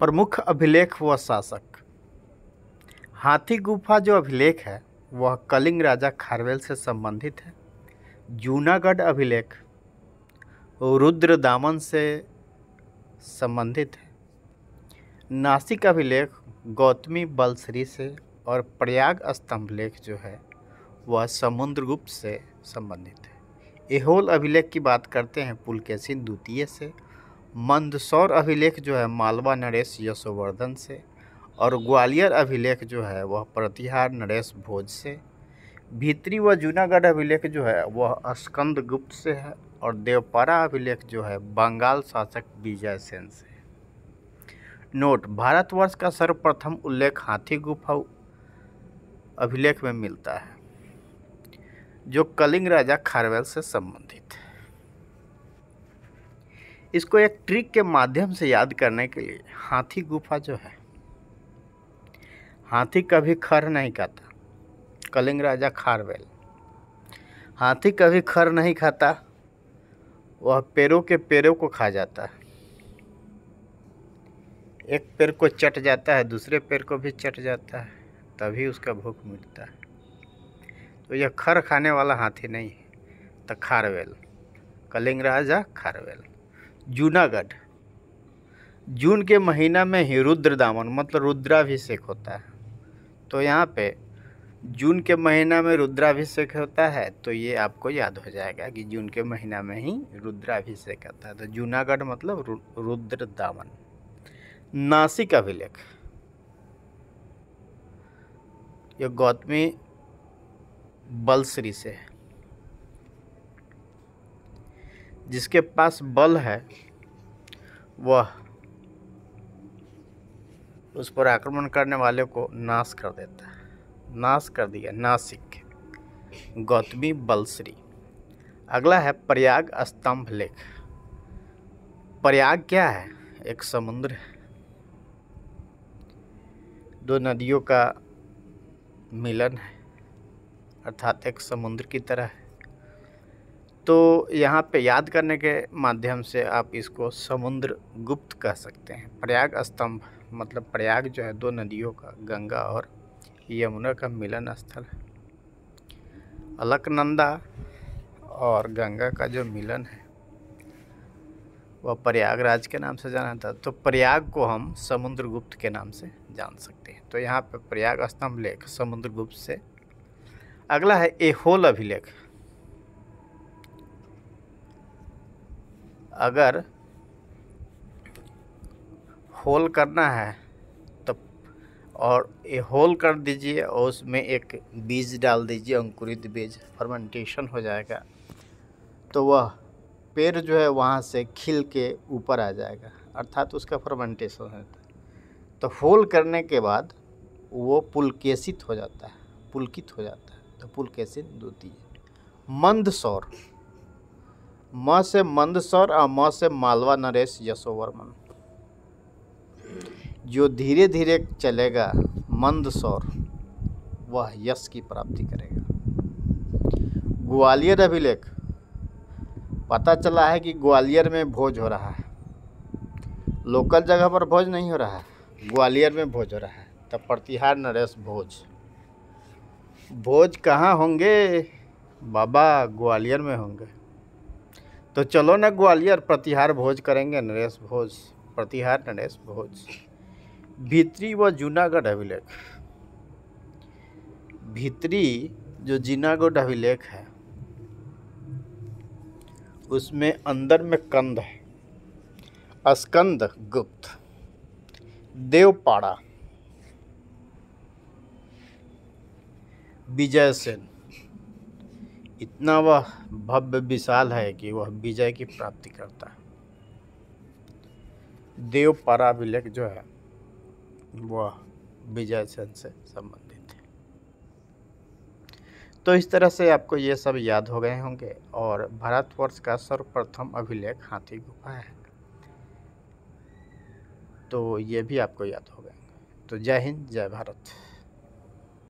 प्रमुख अभिलेख व शासक हाथी गुफा जो अभिलेख है, वह कलिंग राजा खारवेल से संबंधित है। जूनागढ़ अभिलेख रुद्र दामन से संबंधित है। नासिक अभिलेख गौतमी बलश्री से और प्रयाग स्तंभ लेख जो है, वह समुद्रगुप्त से संबंधित है। एहोल अभिलेख की बात करते हैं पुलकेशिन द्वितीय से। मंदसौर अभिलेख जो है मालवा नरेश यशोवर्धन से और ग्वालियर अभिलेख जो है वह प्रतिहार नरेश भोज से। भीतरी व जूनागढ़ अभिलेख जो है वह स्कंद गुप्त से है और देवपारा अभिलेख जो है बंगाल शासक विजय सेन से नोट, भारतवर्ष का सर्वप्रथम उल्लेख हाथी गुफा अभिलेख में मिलता है, जो कलिंग राजा खारवेल से संबंधित है। इसको एक ट्रिक के माध्यम से याद करने के लिए, हाथी गुफा जो है, हाथी कभी खर नहीं खाता, कलिंग राजा खारवेल। हाथी कभी खर नहीं खाता, वह पेड़ों के पेड़ों को खा जाता है। एक पेड़ को चट जाता है, दूसरे पेड़ को भी चट जाता है, तभी उसका भूख मिटता है। तो यह खर खाने वाला हाथी नहीं है तो खारवेल, कलिंग राजा खारवेल। जूनागढ़। जून के महीना में ही रुद्र दामन मतलब रुद्राभिषेक होता है। तो यहाँ पे जून के महीना में रुद्राभिषेक होता है तो ये आपको याद हो जाएगा कि जून के महीना में ही रुद्राभिषेक होता है। तो जूनागढ़ मतलब रु, रुद्र दामन नासिक अभिलेख। ये गौतमी बलश्री से है। जिसके पास बल है, वह उस पर आक्रमण करने वाले को नाश कर देता है। नाश कर दिया, नासिक। गौतमी बलश्री। अगला है प्रयाग स्तंभ लेख। प्रयाग क्या है? एक समुद्र है। दो नदियों का मिलन है, अर्थात एक समुद्र की तरह है। तो यहाँ पे याद करने के माध्यम से आप इसको समुद्र गुप्त कह सकते हैं। प्रयाग स्तंभ मतलब प्रयाग जो है, दो नदियों का, गंगा और यमुना का मिलन स्थल है। अलकनंदा और गंगा का जो मिलन है, वह प्रयागराज के नाम से जाना था तो प्रयाग को हम समुद्रगुप्त के नाम से जान सकते हैं। तो यहाँ पर प्रयाग स्तंभ लेख समुद्रगुप्त से। अगला है एहोल अभिलेख। अगर होल करना है तो और ये होल कर दीजिए और उसमें एक बीज डाल दीजिए, अंकुरित बीज फर्मेंटेशन हो जाएगा। तो वह पेड़ जो है वहाँ से खिल के ऊपर आ जाएगा, अर्थात उसका फर्मेंटेशन होता है। तो होल करने के बाद वो पुलकेशित हो जाता है, पुलकित हो जाता है। तो पुलकेशित द्वितीय मंद सौर। म से मंदसौर और म से मालवा नरेश यशोवर्मन। जो धीरे धीरे चलेगा मंदसौर वह यश की प्राप्ति करेगा। ग्वालियर अभिलेख। पता चला है कि ग्वालियर में भोज हो रहा है। लोकल जगह पर भोज नहीं हो रहा है। ग्वालियर में भोज हो रहा है। तब प्रतिहार नरेश भोज। भोज कहाँ होंगे? बाबा ग्वालियर में होंगे। तो चलो ना ग्वालियर, प्रतिहार भोज करेंगे, नरेश भोज, प्रतिहार, नरेश भोज। भित्री व जूनागढ़ अभिलेख। भीतरी जो जूनागढ़ अभिलेख है, उसमें अंदर में कंद है। स्कंद गुप्त। देवपाड़ा। विजय सेन। इतना वह भव्य विशाल है कि वह विजय की प्राप्ति करता है। देव पाराभिलेख जो है, वह विजय सेन से संबंधित है। तो इस तरह से आपको ये सब याद हो गए होंगे और भारतवर्ष का सर्वप्रथम अभिलेख हाथी गुफा है। तो ये भी आपको याद हो गए तो जय हिंद, जय भारत।